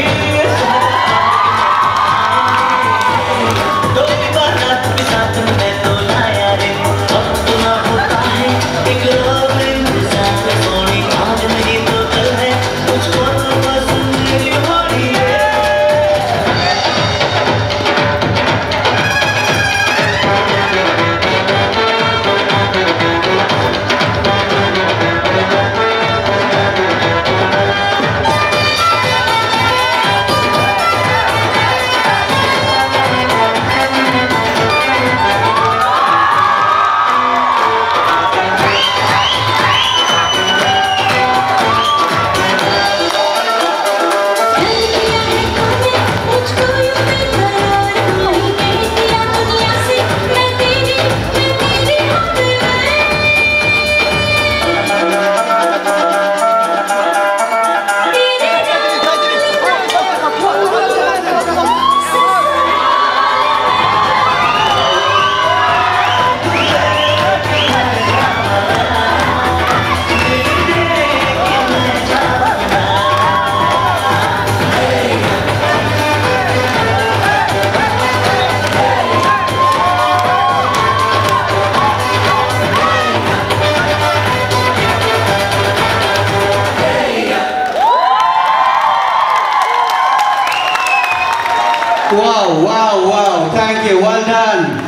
Yeah. Wow,